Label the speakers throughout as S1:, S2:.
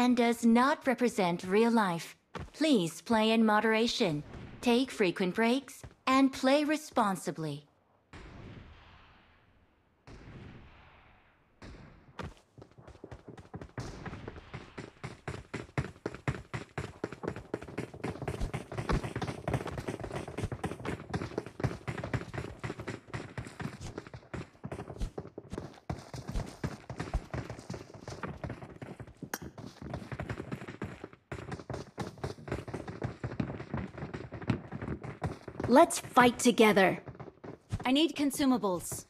S1: and does not represent real life. Please play in moderation, take frequent breaks, and play responsibly.
S2: Let's fight together. I need consumables.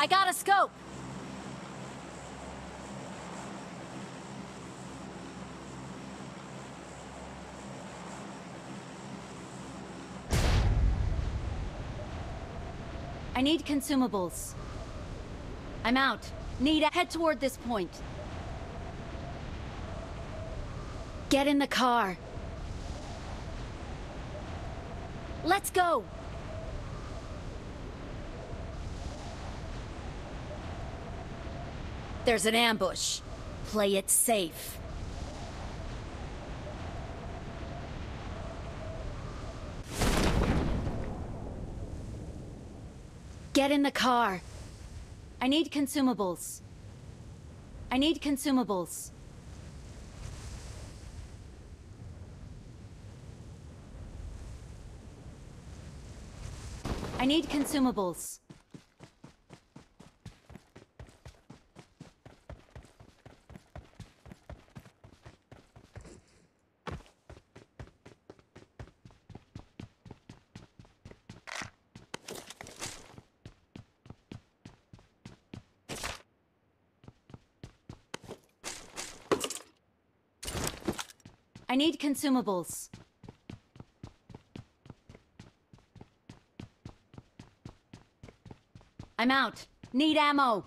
S2: I got a scope! I need consumables. I'm out. Need a head toward this point. Get in the car. Let's go! There's an ambush. Play it safe. Get in the car. I need consumables. I need consumables. I need consumables. I need consumables. I'm out. Need ammo.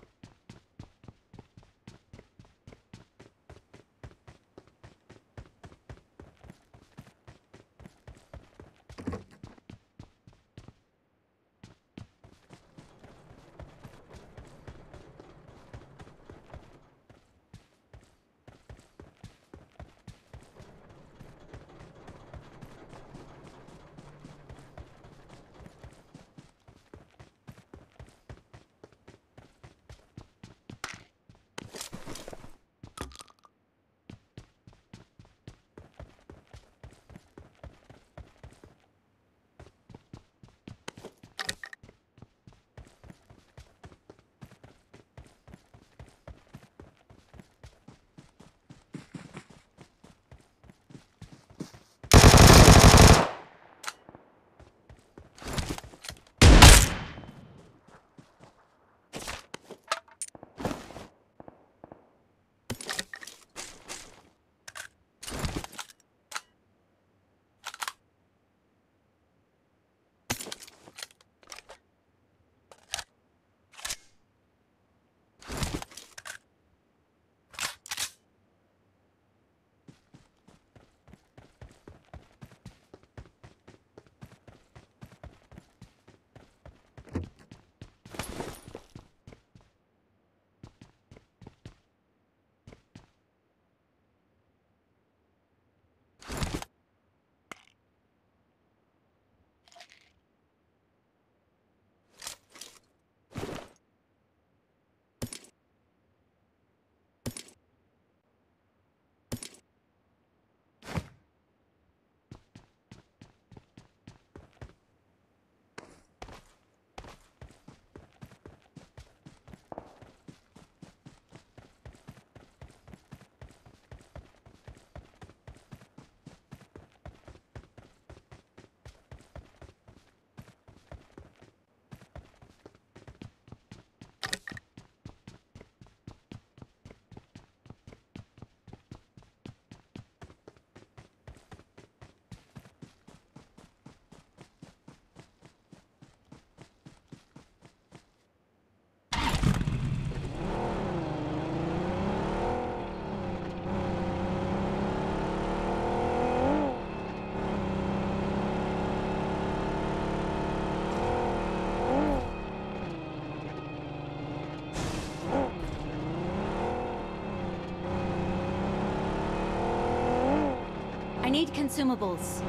S2: Need consumables.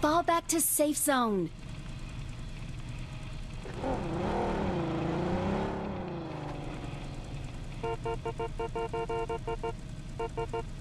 S2: Fall back to safe zone. Thank you.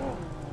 S2: Oh.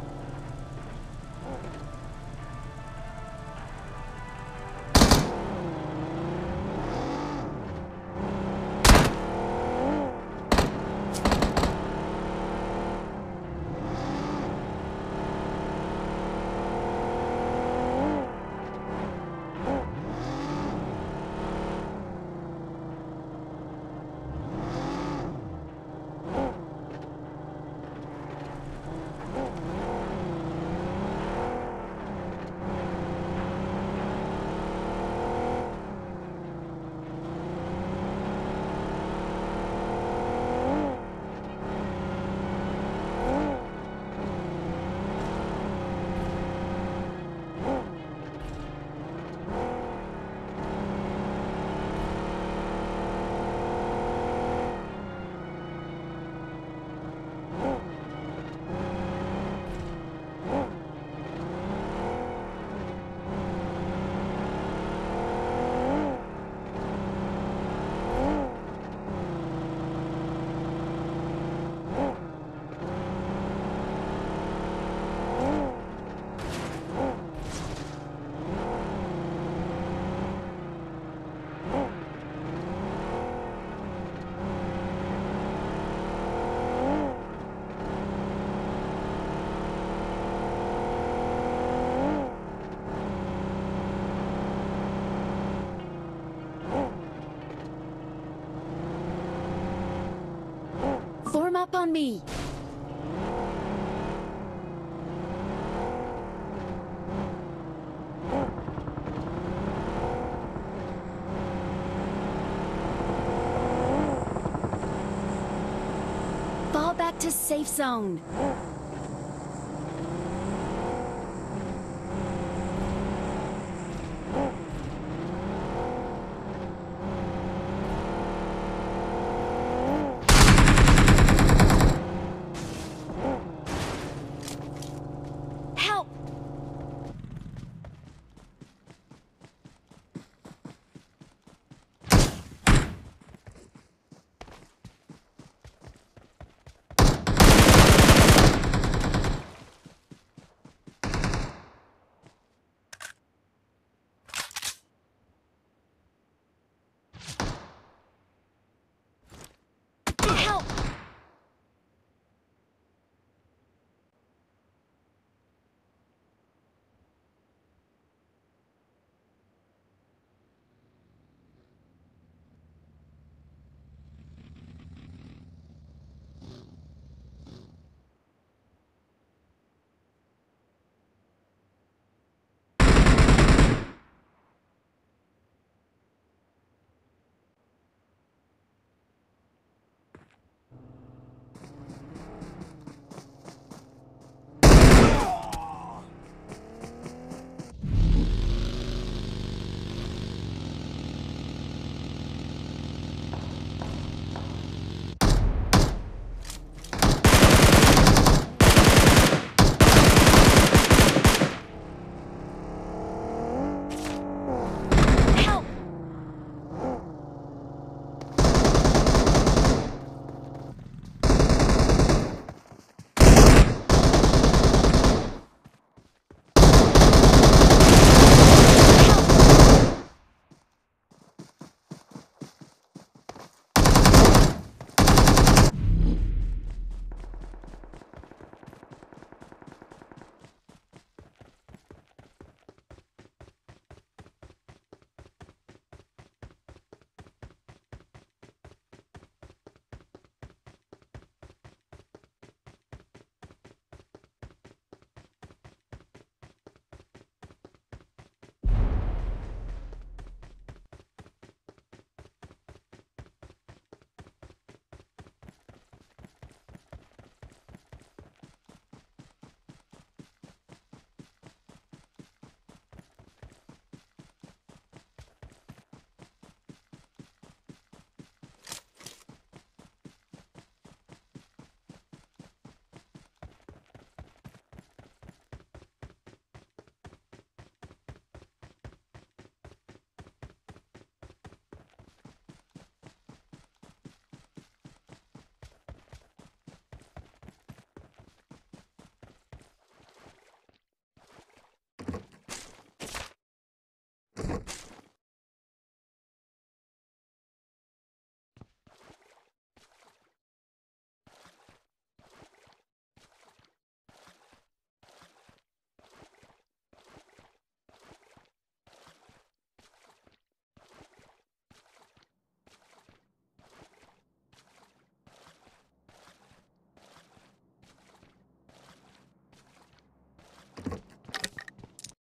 S2: Up on me! Fall back to safe zone. Help! Help!